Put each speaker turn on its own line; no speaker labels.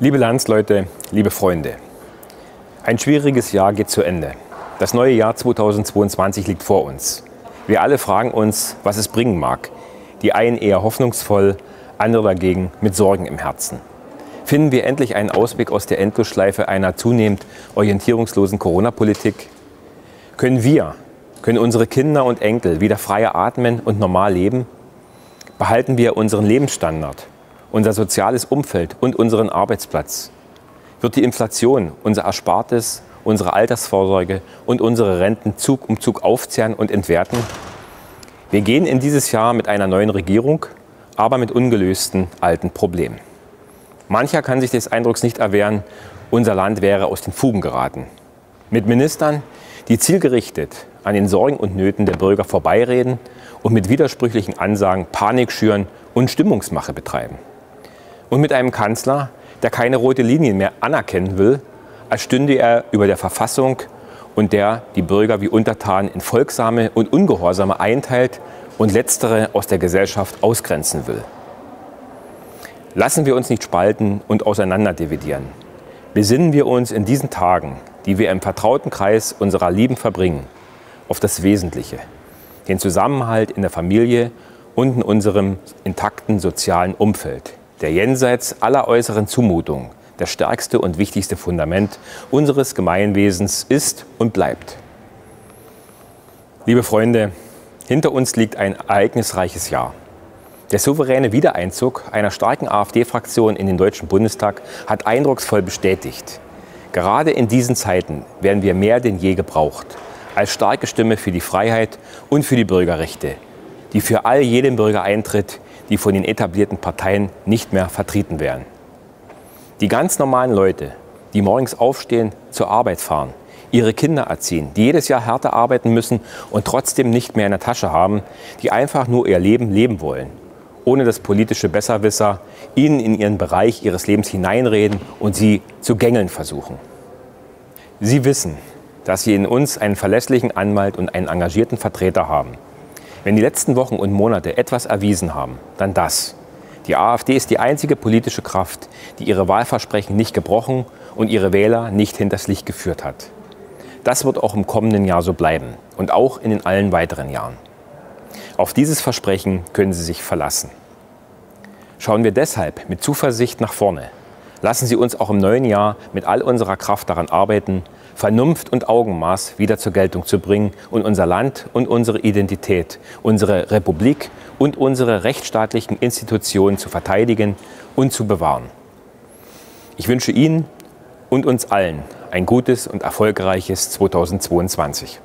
Liebe Landsleute, liebe Freunde, ein schwieriges Jahr geht zu Ende. Das neue Jahr 2022 liegt vor uns. Wir alle fragen uns, was es bringen mag. Die einen eher hoffnungsvoll, andere dagegen mit Sorgen im Herzen. Finden wir endlich einen Ausweg aus der Endlosschleife einer zunehmend orientierungslosen Corona-Politik? Können wir, können unsere Kinder und Enkel wieder freier atmen und normal leben? Behalten wir unseren Lebensstandard? Unser soziales Umfeld und unseren Arbeitsplatz? Wird die Inflation unser Erspartes, unsere Altersvorsorge und unsere Renten Zug um Zug aufzehren und entwerten? Wir gehen in dieses Jahr mit einer neuen Regierung, aber mit ungelösten alten Problemen. Mancher kann sich des Eindrucks nicht erwehren, unser Land wäre aus den Fugen geraten. Mit Ministern, die zielgerichtet an den Sorgen und Nöten der Bürger vorbeireden und mit widersprüchlichen Ansagen Panik schüren und Stimmungsmache betreiben und mit einem Kanzler, der keine rote Linien mehr anerkennen will, als stünde er über der Verfassung und der die Bürger wie Untertanen in Folgsame und Ungehorsame einteilt und letztere aus der Gesellschaft ausgrenzen will. Lassen wir uns nicht spalten und auseinanderdividieren. Besinnen wir uns in diesen Tagen, die wir im vertrauten Kreis unserer Lieben verbringen, auf das Wesentliche, den Zusammenhalt in der Familie und in unserem intakten sozialen Umfeld der jenseits aller äußeren Zumutungen das stärkste und wichtigste Fundament unseres Gemeinwesens ist und bleibt. Liebe Freunde, hinter uns liegt ein ereignisreiches Jahr. Der souveräne Wiedereinzug einer starken AfD-Fraktion in den Deutschen Bundestag hat eindrucksvoll bestätigt, gerade in diesen Zeiten werden wir mehr denn je gebraucht als starke Stimme für die Freiheit und für die Bürgerrechte, die für all jeden Bürger eintritt, die von den etablierten Parteien nicht mehr vertreten werden. Die ganz normalen Leute, die morgens aufstehen, zur Arbeit fahren, ihre Kinder erziehen, die jedes Jahr härter arbeiten müssen und trotzdem nicht mehr in der Tasche haben, die einfach nur ihr Leben leben wollen, ohne dass politische Besserwisser ihnen in ihren Bereich ihres Lebens hineinreden und sie zu gängeln versuchen. Sie wissen, dass sie in uns einen verlässlichen Anwalt und einen engagierten Vertreter haben, wenn die letzten Wochen und Monate etwas erwiesen haben, dann das. Die AfD ist die einzige politische Kraft, die ihre Wahlversprechen nicht gebrochen und ihre Wähler nicht hinters Licht geführt hat. Das wird auch im kommenden Jahr so bleiben und auch in den allen weiteren Jahren. Auf dieses Versprechen können Sie sich verlassen. Schauen wir deshalb mit Zuversicht nach vorne. Lassen Sie uns auch im neuen Jahr mit all unserer Kraft daran arbeiten, Vernunft und Augenmaß wieder zur Geltung zu bringen und unser Land und unsere Identität, unsere Republik und unsere rechtsstaatlichen Institutionen zu verteidigen und zu bewahren. Ich wünsche Ihnen und uns allen ein gutes und erfolgreiches 2022.